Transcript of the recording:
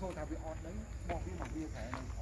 សូថាវាអត់ đấy បោះវាមកវាប្រែនៅក្រោម